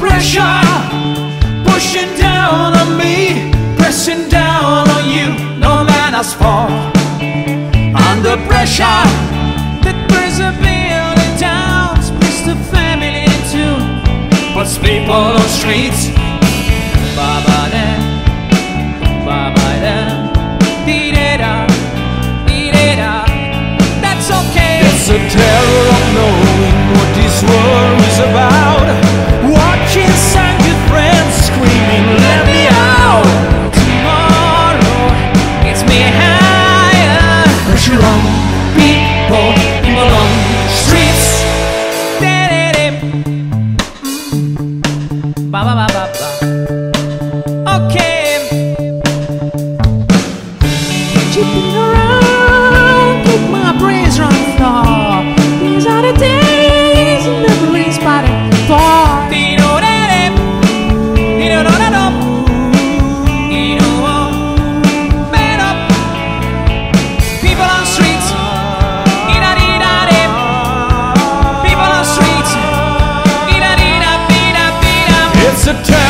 Pressure! apart under pressure that brings a building down, splits the family in two, puts people on streets. Ba ba ba ba ba. Okay. September.